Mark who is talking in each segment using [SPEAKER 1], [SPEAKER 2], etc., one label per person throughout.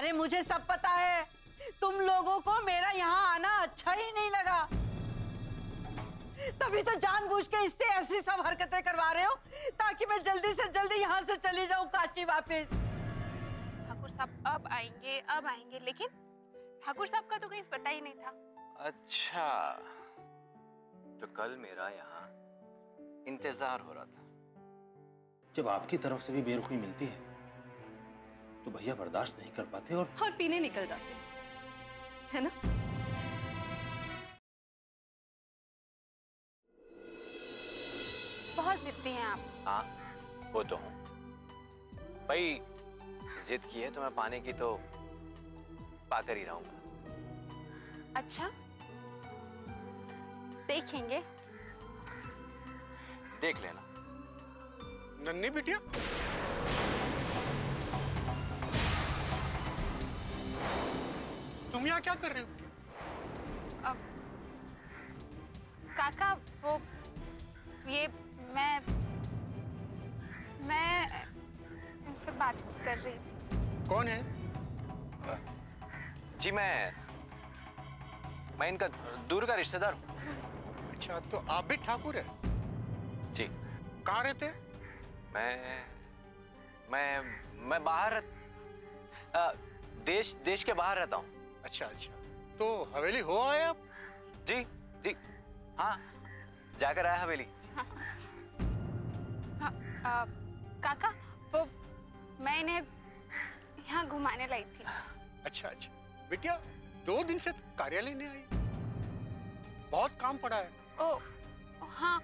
[SPEAKER 1] अरे मुझे सब पता है। तुम लोगों को मेरा यहाँ आना अच्छा ही नहीं लगा। तभी तो जानबूझ के इससे ऐसी सब हरकतें करवा रहे हो ताकि मैं जल्दी से जल्दी यहाँ से चली जाऊँ काशी वापस।
[SPEAKER 2] ठाकुर साहब अब आएँगे अब आएँगे लेकिन ठाकुर साहब का तो कहीं पता ही नहीं था।
[SPEAKER 3] अच्छा तो कल मेरा यहाँ इंतज़ार हो रहा था।
[SPEAKER 4] जब आपकी तरफ़ से भी बेरुखी मिलती है तो भैया बर्दाश्त नहीं कर पाते और
[SPEAKER 5] और पीने निकल जाते। हैं है ना?
[SPEAKER 2] बहुत जिद्दी हैं आप।
[SPEAKER 3] हाँ वो तो हूँ। भाई जिद की है तो मैं पाने की तो पाकर ही रहूँगा।
[SPEAKER 2] अच्छा? देखेंगे।
[SPEAKER 3] देख लेना।
[SPEAKER 6] नन्नी बिटिया। तुम यहाँ क्या कर रहे हो?
[SPEAKER 2] काका वो ये मैं मैं इनसे बात कर रही थी।
[SPEAKER 6] कौन है?
[SPEAKER 3] जी मैं मैं इनका दूर का रिश्तेदार हूँ।
[SPEAKER 6] अच्छा तो आप भी ठाकुर है?
[SPEAKER 3] जी।
[SPEAKER 6] कहाँ रहते हैं?
[SPEAKER 3] मैं मैं मैं बाहर रह- अ, देश देश के बाहर रहता हूँ।
[SPEAKER 6] अच्छा अच्छा। तो हवेली हो आए आप?
[SPEAKER 3] जी जी। हाँ जाकर आया हवेली।
[SPEAKER 2] हाँ, आ, काका वो मैं इन्हें यहाँ घुमाने लाई थी।
[SPEAKER 6] अच्छा अच्छा। बिटिया दो दिन से कार्यालय नहीं आई। बहुत काम पड़ा है।
[SPEAKER 2] ओ हाँ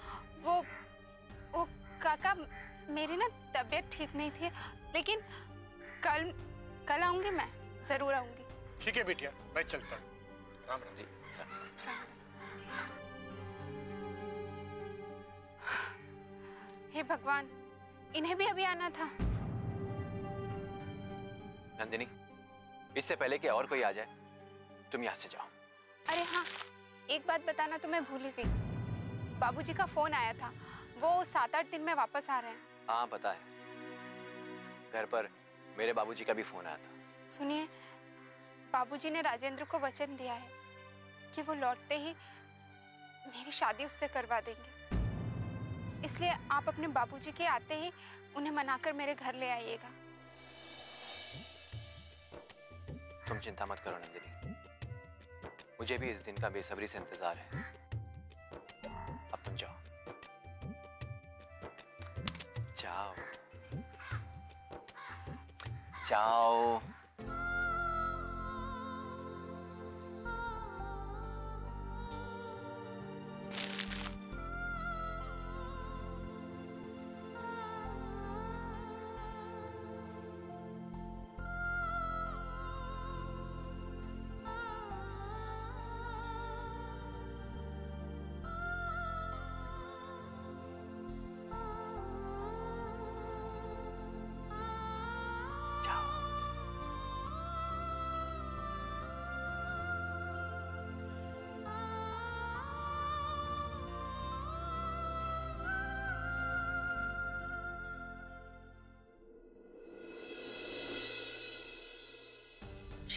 [SPEAKER 2] वो वो काका मेरी ना तबीयत ठीक नहीं थी लेकिन कल कल आऊँगी मैं ज़रूर आऊँगी।
[SPEAKER 6] ठीक है बिटिया मैं चलता हूँ। राम राम।
[SPEAKER 3] जी।
[SPEAKER 2] हे भगवान इन्हें भी अभी आना था।
[SPEAKER 3] नंदिनी इससे पहले कि और कोई आ जाए तुम यहाँ से जाओ।
[SPEAKER 2] अरे हाँ एक बात बताना तो मैं भूल ही गई। बाबूजी का फ़ोन आया था वो सात आठ दिन में वापस आ रहे हैं।
[SPEAKER 3] हाँ पता है। घर पर मेरे बाबूजी का भी फ़ोन आया था।
[SPEAKER 2] सुनिए बाबूजी ने राजेंद्र को वचन दिया है कि वो लौटते ही मेरी शादी उससे करवा देंगे। इसलिए आप अपने बाबूजी के आते ही उन्हें मनाकर मेरे घर ले आइएगा।
[SPEAKER 3] तुम चिंता मत करो, नंदिनी। मुझे भी इस दिन का बेसब्री से इंतज़ार है। अब तुम जाओ। जाओ। जाओ।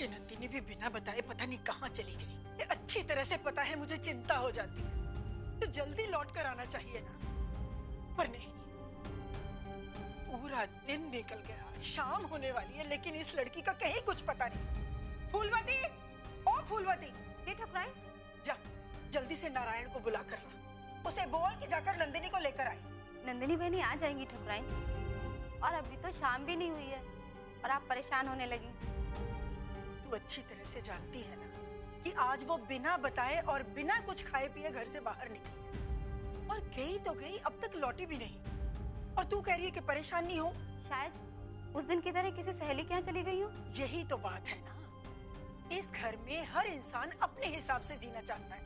[SPEAKER 7] ये नंदिनी भी बिना बताए पता नहीं कहाँ चली गई। ये अच्छी तरह से पता है मुझे चिंता हो जाती है। तो जल्दी लौट कर आना चाहिए ना। पर नहीं। पूरा दिन निकल गया शाम होने वाली है लेकिन इस लड़की का कहीं कुछ पता नहीं। फूलवती! ओ फूलवती!
[SPEAKER 5] जी
[SPEAKER 7] जल्दी से नारायण को बुला कर ला। उसे बोल कि जाकर नंदिनी को लेकर आई
[SPEAKER 8] नंदिनी बहनी आ जाएँगी ठकुराइन और अभी तो शाम भी नहीं हुई है और आप परेशान होने लगी।
[SPEAKER 7] तू अच्छी तरह से जानती है ना कि आज वो बिना बताए और बिना कुछ खाए पिए घर से बाहर निकली है। और गई तो गई अब तक लौटी भी नहीं। और तू कह रही है कि परेशान नहीं हो?
[SPEAKER 8] शायद उस दिन की तरह किसी सहेली के यहाँ चली गई हो।
[SPEAKER 7] यही तो बात है ना। इस घर में हर इंसान अपने हिसाब से जीना चाहता है।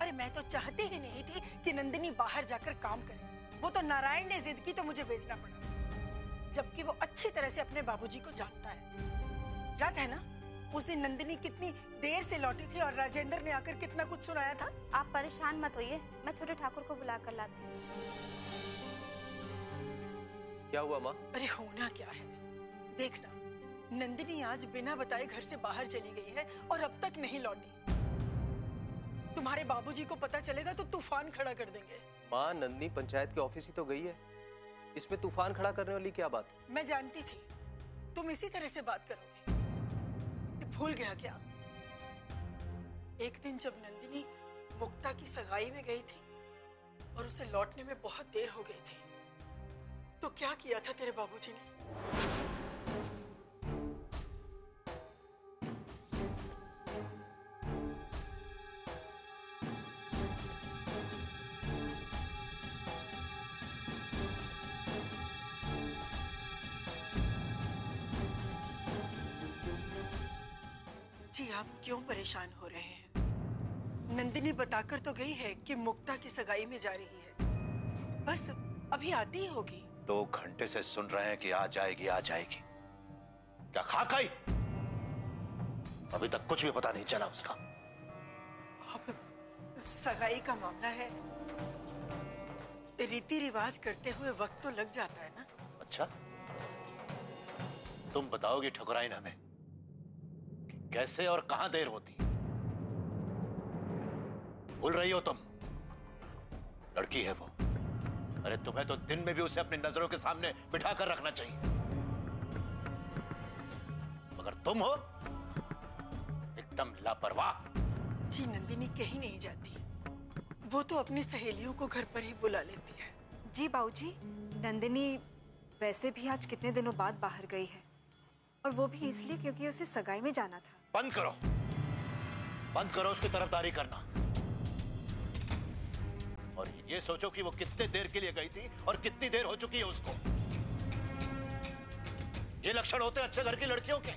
[SPEAKER 7] अरे मैं तो चाहती ही नहीं थी कि नंदिनी बाहर जाकर काम करे। वो तो नारायण ने जिद की तो मुझे भेजना पड़ा। जबकि वो अच्छी तरह से अपने बाबूजी को जानता है। याद है ना? उस दिन नंदिनी कितनी देर से लौटी थी और राजेंद्र ने आकर कितना कुछ सुनाया था?
[SPEAKER 8] आप परेशान मत होइए मैं छोटे ठाकुर को बुला कर लाती हूँ।
[SPEAKER 3] क्या हुआ माँ?
[SPEAKER 7] अरे होना क्या है? देखना नंदिनी आज बिना बताए घर से बाहर चली गई है और अब तक नहीं लौटी। तुम्हारे बाबूजी को पता चलेगा तो तूफ़ान खड़ा कर देंगे।
[SPEAKER 9] माँ नंदिनी पंचायत के ऑफ़िस ही तो गई है। इसमें तूफ़ान खड़ा करने वाली क्या बात? है
[SPEAKER 7] मैं जानती थी। तुम इसी तरह से बात करोगे। भूल गया क्या? एक दिन जब नंदिनी मुक्ता की सगाई में गई थी और उसे लौटने में बहुत देर हो गई थी तो क्या किया था तेरे बाबूजी ने? आप क्यों परेशान हो रहे हैं? नंदिनी बताकर तो गई है कि मुक्ता की सगाई में जा रही है। बस अभी आती ही होगी।
[SPEAKER 4] दो घंटे से सुन रहे हैं कि आ जाएगी आ जाएगी। क्या खाक आई अभी तक कुछ भी पता नहीं चला उसका।
[SPEAKER 7] अब सगाई का मामला है। रीति रिवाज करते हुए वक्त तो लग जाता है ना?
[SPEAKER 4] अच्छा। तुम बताओगी ठकुराइन हमें। कैसे और कहाँ देर होती है? भूल रही हो तुम? लड़की है वो। अरे तुम्हें तो दिन में भी उसे अपनी नज़रों के सामने बिठा कर रखना चाहिए। मगर तुम हो एकदम लापरवाह।
[SPEAKER 7] जी नंदिनी कहीं नहीं जाती। वो तो अपनी सहेलियों को घर पर ही बुला लेती है।
[SPEAKER 5] जी बाबूजी नंदिनी वैसे भी आज कितने दिनों बाद बाहर गई है। और वो भी इसलिए क्योंकि उसे सगाई में जाना था।
[SPEAKER 4] बंद करो। बंद करो उसकी तरफदारी करना। और ये सोचो कि वो कितने देर के लिए गई थी और कितनी देर हो चुकी है उसको। ये लक्षण होते हैं अच्छे घर की लड़कियों के।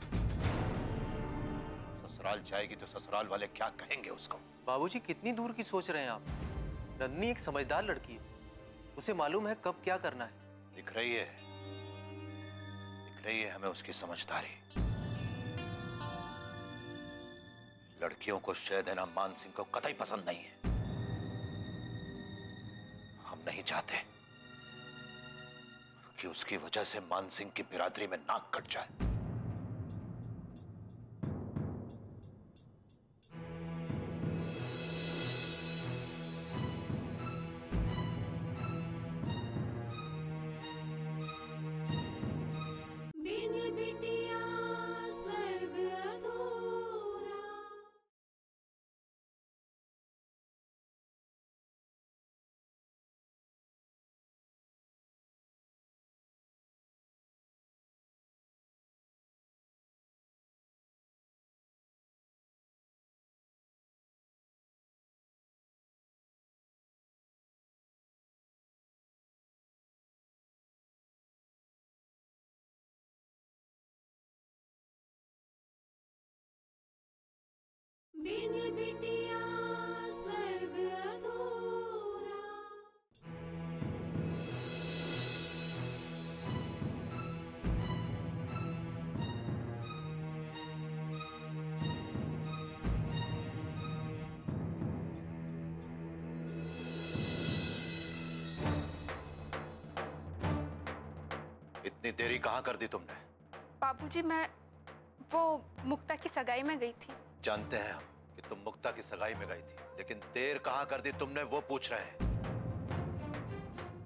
[SPEAKER 4] ससुराल जाएगी तो ससुराल वाले क्या कहेंगे उसको?
[SPEAKER 9] बाबूजी कितनी दूर की सोच रहे हैं आप? नंदनी एक समझदार लड़की है। उसे मालूम है कब क्या करना है।
[SPEAKER 4] दिख रही है। दिख रही है हमें उसकी समझदारी। लड़कियों को शह देना मान सिंह को कतई पसंद नहीं है। हम नहीं चाहते कि उसकी वजह से मान सिंह की बिरादरी में नाक कट जाए। इतनी देरी कहाँ कर दी तुमने?
[SPEAKER 2] बाबूजी मैं वो मुक्ता की सगाई में गई थी।
[SPEAKER 4] जानते हैं हम। कि तुम मुक्ता की सगाई में गई थी लेकिन देर कहाँ कर दी तुमने वो पूछ रहे हैं।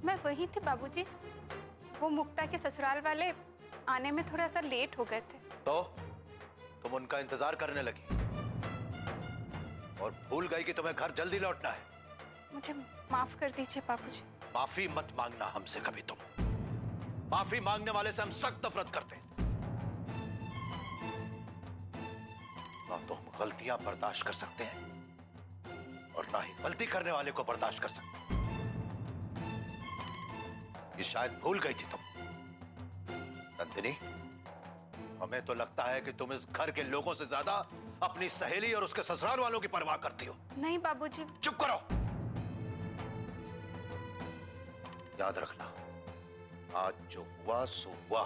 [SPEAKER 2] मैं वही थी बाबूजी। वो मुक्ता के ससुराल वाले आने में थोड़ा सा लेट हो गए थे।
[SPEAKER 4] तो तुम उनका इंतज़ार करने लगी। और भूल गई कि तुम्हें घर जल्दी लौटना है।
[SPEAKER 2] मुझे माफ़ कर दीजिए बाबूजी।
[SPEAKER 4] माफ़ी मत मांगना हमसे कभी तुम। माफ़ी मांगने वाले से हम सख्त नफरत करते हैं। तो हम गलतियाँ बर्दाश्त कर सकते हैं। और ना ही गलती करने वाले को बर्दाश्त कर सकते ये शायद भूल गई थी तुम। नंदिनी हमें तो लगता है कि तुम इस घर के लोगों से ज़्यादा अपनी सहेली और उसके ससुराल वालों की परवाह करती हो।
[SPEAKER 2] नहीं बाबूजी।
[SPEAKER 4] चुप करो। याद रखना आज जो हुआ सो हुआ।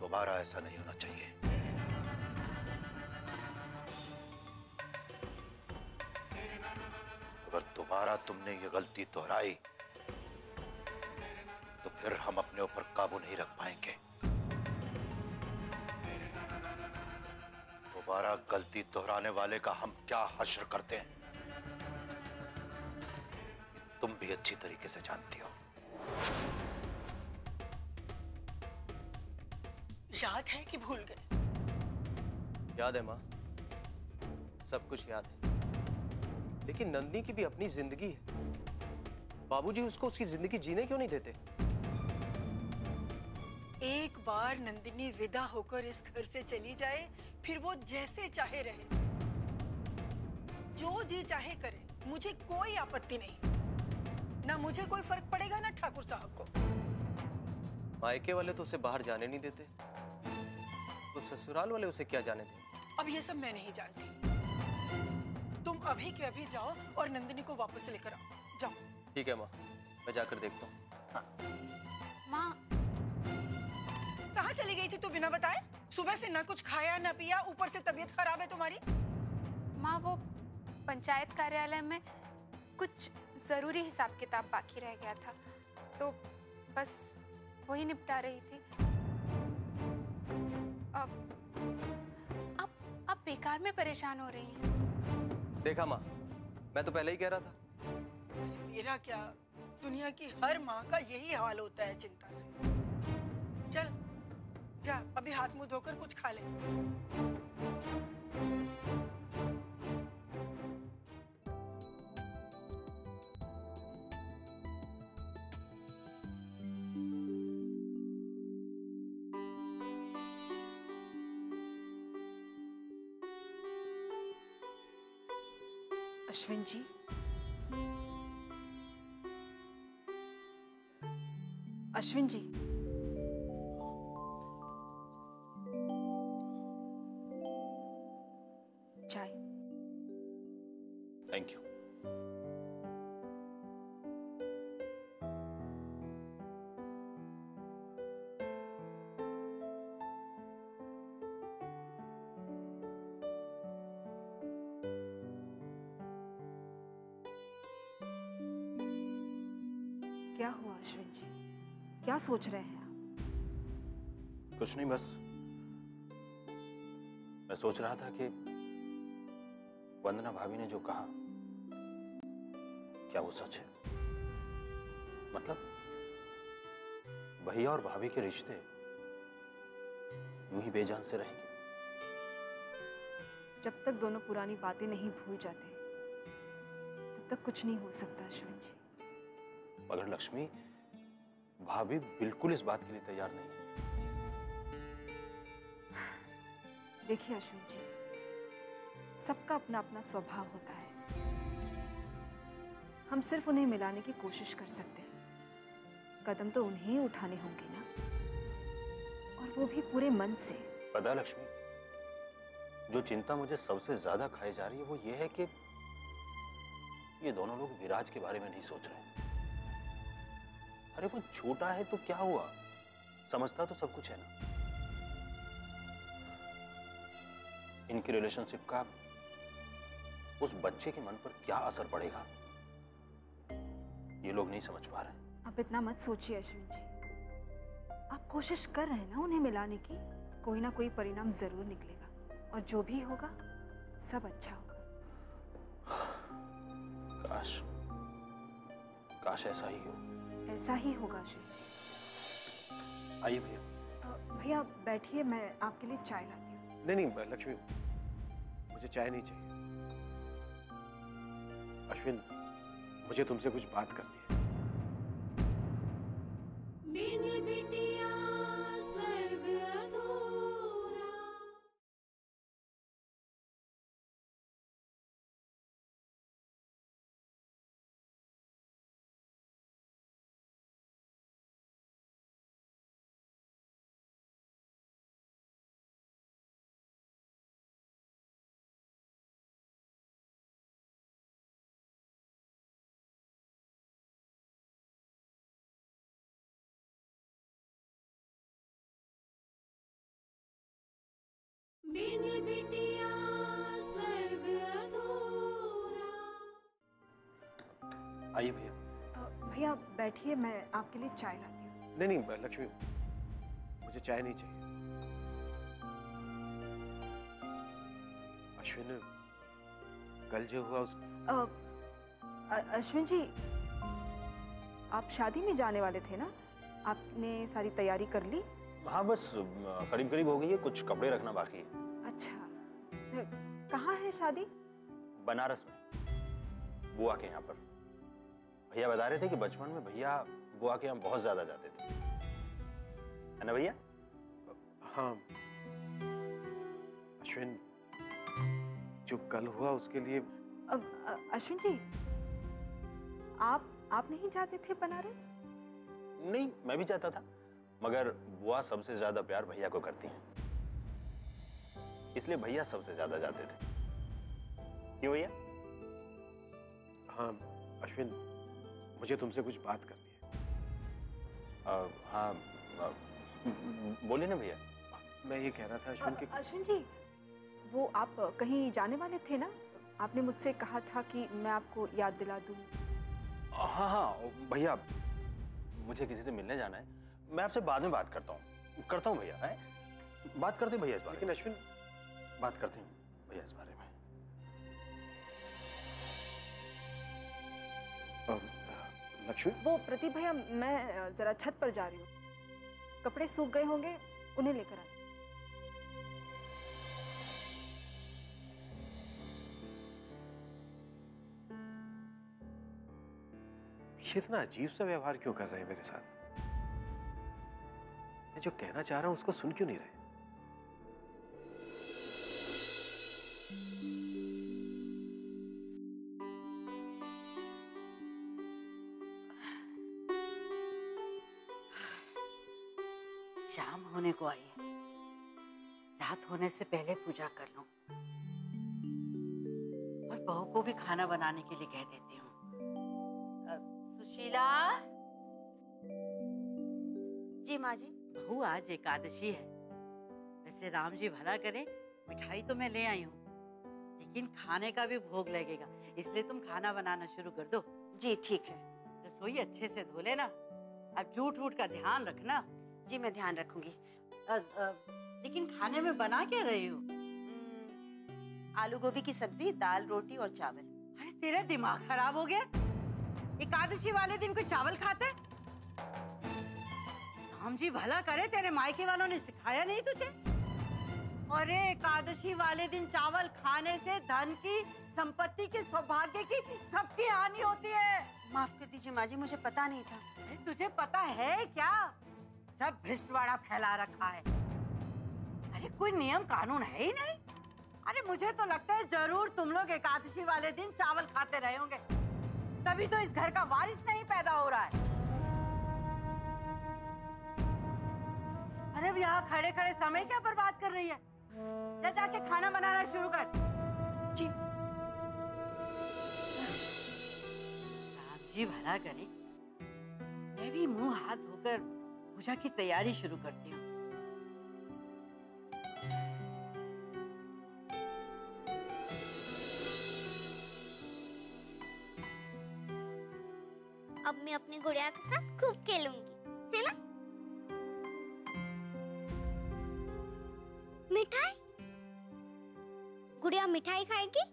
[SPEAKER 4] दोबारा ऐसा नहीं होना चाहिए। दोबारा तुमने ये गलती दोहराई तो फिर हम अपने ऊपर काबू नहीं रख पाएँगे। दोबारा गलती दोहराने वाले का हम क्या हश्र करते हैं? तुम भी अच्छी तरीके से जानती हो।
[SPEAKER 7] याद है कि भूल गए?
[SPEAKER 9] याद है माँ। सब कुछ याद है। लेकिन नंदनी की भी अपनी ज़िंदगी है। बाबूजी उसको उसकी ज़िंदगी जीने क्यों नहीं देते?
[SPEAKER 7] एक बार नंदिनी विदा होकर इस घर से चली जाए फिर वो जैसे चाहे रहे। जो जी चाहे करे मुझे कोई आपत्ति नहीं। ना मुझे कोई फ़र्क पड़ेगा ना ठाकुर साहब को।
[SPEAKER 9] मायके वाले तो उसे बाहर जाने नहीं देते। तो ससुराल वाले उसे क्या जाने दें?
[SPEAKER 7] अब ये सब मैं नहीं जानती। अभी के अभी जाओ और नंदिनी को वापस लेकर आओ। जाओ।
[SPEAKER 9] ठीक है माँ मैं जाकर देखता हूँ।
[SPEAKER 2] माँ।
[SPEAKER 7] कहाँ चली गई थी तू बिना बताए? सुबह से ना कुछ खाया ना पिया ऊपर से तबीयत खराब है तुम्हारी?
[SPEAKER 2] माँ वो पंचायत कार्यालय में कुछ ज़रूरी हिसाब किताब बाकी रह गया था तो बस वही निपटा रही थी। अब अब अब बेकार में परेशान हो रही हैं।
[SPEAKER 9] देखा माँ, मैं तो पहले ही कह रहा था।
[SPEAKER 7] मेरा क्या, दुनिया की हर माँ का यही हाल होता है चिंता से। चल, जा, अभी हाथ मुँह धोकर कुछ खा ले।
[SPEAKER 5] अश्विन जी चाय
[SPEAKER 4] थैंक यू
[SPEAKER 5] क्या हुआ अश्विन जी क्या सोच रहे हैं
[SPEAKER 4] कुछ नहीं बस मैं सोच रहा था कि वंदना भाभी ने जो कहा क्या वो सच है? मतलब भैया और भाभी के रिश्ते यूँ ही बेजान से रहेंगे।
[SPEAKER 5] जब तक दोनों पुरानी बातें नहीं भूल जाते तब तक कुछ नहीं हो सकता अश्विन जी।
[SPEAKER 4] मगर लक्ष्मी भाभी बिल्कुल इस बात के लिए तैयार नहीं है।
[SPEAKER 5] देखिए अश्विन जी सबका अपना अपना स्वभाव होता है। हम सिर्फ़ उन्हें मिलाने की कोशिश कर सकते हैं। कदम तो उन्हें उठाने होंगे ना? और वो भी पूरे मन से।
[SPEAKER 4] पता लक्ष्मी जो चिंता मुझे सबसे ज़्यादा खाई जा रही है वो ये है कि ये दोनों लोग विराज के बारे में नहीं सोच रहे। अरे वो छोटा है तो क्या हुआ? समझता तो सब कुछ है ना। इनकी रिलेशनशिप का उस बच्चे के मन पर क्या असर पड़ेगा? ये लोग नहीं समझ पा रहे।
[SPEAKER 5] आप इतना मत सोचिए अश्विन जी। आप कोशिश कर रहे हैं ना उन्हें मिलाने की? कोई ना कोई परिणाम ज़रूर निकलेगा। और जो भी होगा सब अच्छा होगा।
[SPEAKER 4] काश। काश ऐसा ही हो।
[SPEAKER 5] ऐसा ही होगा अश्विन जी।
[SPEAKER 10] आइए भैया।
[SPEAKER 5] भैया बैठिए मैं आपके लिए चाय लाती हूँ।
[SPEAKER 11] नहीं नहीं लक्ष्मी मुझे चाय नहीं चाहिए। अश्विन मुझे तुमसे कुछ बात करनी है।
[SPEAKER 12] बिन बिटिया स्वर्ग अधूरा।
[SPEAKER 11] आइए भैया।
[SPEAKER 5] भैया बैठिए मैं आपके लिए चाय लाती हूँ।
[SPEAKER 11] नहीं नहीं लक्ष्मी मुझे चाय नहीं चाहिए। अश्विन कल जो हुआ उस
[SPEAKER 5] अ, अ- अश्विन जी आप शादी में जाने वाले थे ना? आपने सारी तैयारी कर ली?
[SPEAKER 10] हाँ बस करीब करीब हो गई है कुछ कपड़े रखना बाकी है।
[SPEAKER 5] अच्छा। अ, कहाँ है शादी?
[SPEAKER 10] बनारस में बुआ के यहाँ पर। भैया बता रहे थे कि बचपन में भैया बुआ के यहाँ बहुत ज़्यादा जाते थे। है ना भैया?
[SPEAKER 11] हाँ। अश्विन जो कल हुआ उसके लिए
[SPEAKER 5] अब अश्विन जी आप आप नहीं जाते थे बनारस?
[SPEAKER 10] नहीं मैं भी जाता था। मगर बुआ सबसे ज़्यादा प्यार भैया को करती हैं। इसलिए भैया सबसे ज़्यादा जाते थे। क्यों भैया?
[SPEAKER 11] हाँ अश्विन मुझे तुमसे कुछ बात करनी है।
[SPEAKER 10] अ, हाँ बोलिए ना भैया।
[SPEAKER 11] मैं ये कह रहा था अश्विन कि
[SPEAKER 5] अश्विन जी वो आप कहीं जाने वाले थे ना? आपने मुझसे कहा था कि मैं आपको याद दिला दूँ।
[SPEAKER 10] हाँ हाँ भैया मुझे किसी से मिलने जाना है। मैं आपसे बाद में बात करता हूँ। करता हूँ भैया बात करते हैं भैया इस बारे
[SPEAKER 11] लेकिन अश्विन
[SPEAKER 10] बात करते हैं भैया इस बारे में।
[SPEAKER 11] लक्ष्मी?
[SPEAKER 5] वो प्रति भैया मैं जरा छत पर जा रही हूँ। कपड़े सूख गए होंगे उन्हें लेकर
[SPEAKER 11] ये इतना अजीब सा व्यवहार क्यों कर रहे हैं मेरे साथ? मैं जो कहना चाह रहा हूँ, उसको सुन क्यों नहीं रहे?
[SPEAKER 13] शाम होने को आई है। रात होने से पहले पूजा कर लूँ। और बहू को भी खाना बनाने के लिए कह देती हूँ। सुशीला?
[SPEAKER 14] जी माँ जी।
[SPEAKER 13] बहू आज एकादशी है। वैसे राम जी भला करे मिठाई तो मैं ले आई हूँ लेकिन खाने का भी भोग लगेगा इसलिए तुम खाना बनाना शुरू कर दो।
[SPEAKER 14] जी ठीक है।
[SPEAKER 13] रसोई अच्छे से धो लेना। अब जूठ वूठ का ध्यान रखना।
[SPEAKER 14] जी मैं ध्यान रखूँगी।
[SPEAKER 13] अ, अ, लेकिन खाने में बना क्या रही हो?
[SPEAKER 14] हम्म, आलू गोभी की सब्ज़ी दाल रोटी और चावल।
[SPEAKER 13] अरे तेरा दिमाग खराब हो गया। एकादशी वाले दिन कोई चावल खाते राम जी भला करे तेरे मायके वालों ने सिखाया नहीं तुझे? अरे एकादशी वाले दिन चावल खाने से धन की संपत्ति की सौभाग्य की सबकी हानि होती है।
[SPEAKER 14] माफ़ कर दीजिए माँ जी मुझे पता नहीं था।
[SPEAKER 13] अरे तुझे पता है क्या? सब भ्रष्टवाड़ा फैला रखा है। अरे कोई नियम कानून है ही नहीं। अरे मुझे तो लगता है ज़रूर तुम लोग एकादशी वाले दिन चावल खाते रहे होंगे। तभी तो इस घर का वारिस नहीं पैदा हो रहा है। अरे अब यहाँ खड़े खड़े समय क्या बर्बाद कर रही है? जा जाके खाना बनाना शुरू कर।
[SPEAKER 14] जी।
[SPEAKER 13] जी भला करे। मैं भी मुँह हाथ धोकर पूजा की तैयारी शुरू करती हूँ।
[SPEAKER 15] अब मैं अपनी गुड़िया के साथ खूब खेलूँगी है ना? मिठाई खाएगी?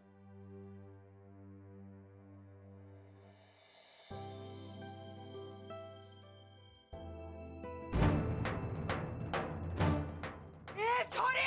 [SPEAKER 16] छोरी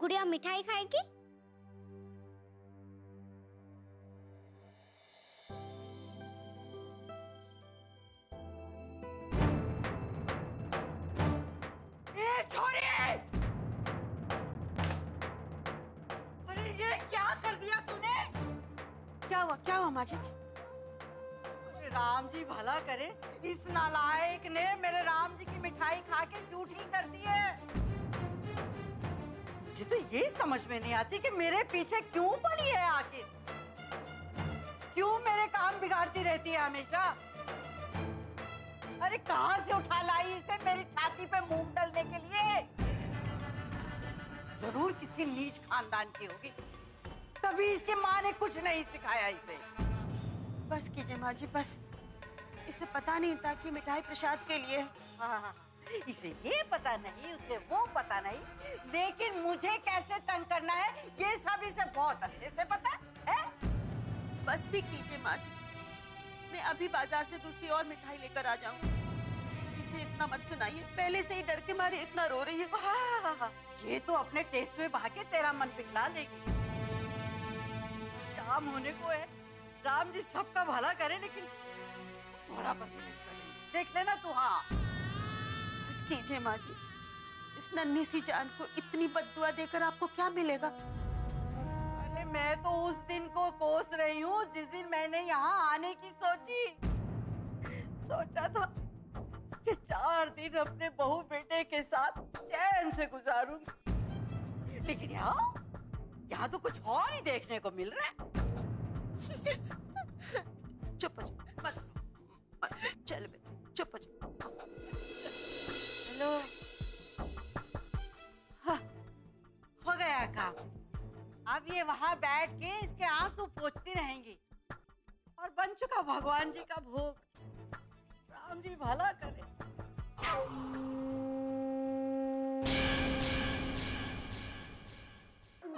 [SPEAKER 15] गुड़िया मिठाई खाएगी?
[SPEAKER 13] ए छोड़िए अरे ये क्या कर दिया तूने?
[SPEAKER 14] हुआ? क्या हुआ माँ जी?
[SPEAKER 13] राम जी भला करे। इस नालायक ने मेरे राम जी की मिठाई खा के झूठी कर दी है। मुझे तो ये समझ में नहीं आती कि मेरे पीछे क्यों पड़ी है आखिर? क्यों मेरे काम बिगाड़ती रहती है हमेशा? अरे कहाँ से उठा लाई इसे मेरी छाती पे मूंग डालने के लिए? ज़रूर किसी नीच खानदान की होगी। तभी इसके माँ ने कुछ नहीं सिखाया इसे।
[SPEAKER 14] बस कीजिए माँ जी, बस। इसे पता नहीं था कि मिठाई प्रसाद के लिए हाँ,
[SPEAKER 13] हाँ, इसे ये पता नहीं उसे वो पता नहीं लेकिन मुझे कैसे तंग करना है ये सब इसे बहुत अच्छे से पता है, है?
[SPEAKER 14] बस भी कीजिए माँ जी। मैं अभी बाज़ार से दूसरी और मिठाई लेकर आ जाऊँगी इसे इतना मत सुनाइए पहले से ही डर के मारे इतना रो रही है।
[SPEAKER 13] हाँ, ये तो अपने टेस्ट में के तेरा मन पिघला देगी काम होने को है। राम जी सबका भला करे लेकिन भोरा पर देख लेना तू हाँ।
[SPEAKER 14] बस कीजिए माँ जी, इस नन्ही सी जान को इतनी बददुआ देकर आपको क्या मिलेगा?
[SPEAKER 13] अरे, मैं तो उस दिन को कोस रही हूँ, जिस दिन मैंने यहाँ आने की सोची। सोचा था कि चार दिन अपने बहू बेटे के साथ चैन से गुजारूँगी लेकिन यहाँ यहाँ तो कुछ और ही देखने को मिल रहा है।
[SPEAKER 14] चुप मत- चल बे चुप हो
[SPEAKER 13] हेलो। हाँ, हो गया काम। अब ये वहाँ बैठ के इसके आँसू पोछती रहेंगी। और बन चुका भगवान जी का भोग। राम जी भला करे।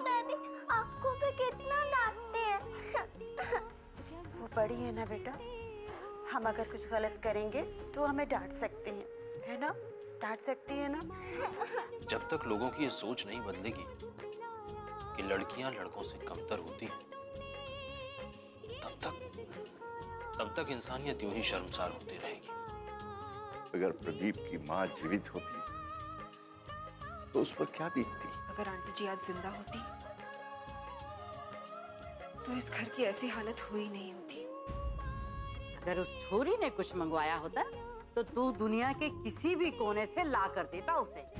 [SPEAKER 15] दादी आपको भी कितना डांटते हैं।
[SPEAKER 17] वो बड़ी है ना बेटा? हम अगर कुछ गलत करेंगे तो हमें डांट सकते हैं है ना? डांट सकती है ना?
[SPEAKER 10] जब तक लोगों की ये सोच नहीं बदलेगी कि लड़कियाँ लड़कों से कमतर होती हैं तब तक तब तक इंसानियत यूँ ही शर्मसार होती रहेगी।
[SPEAKER 18] अगर प्रदीप की माँ जीवित होती तो उस पर क्या बीतती?
[SPEAKER 14] अगर आंटी जी आज ज़िंदा होती तो इस घर की ऐसी हालत हुई नहीं होती।
[SPEAKER 13] अगर उस छोरी ने कुछ मंगवाया होता तो तू दुनिया के किसी भी कोने से ला कर देता उसे।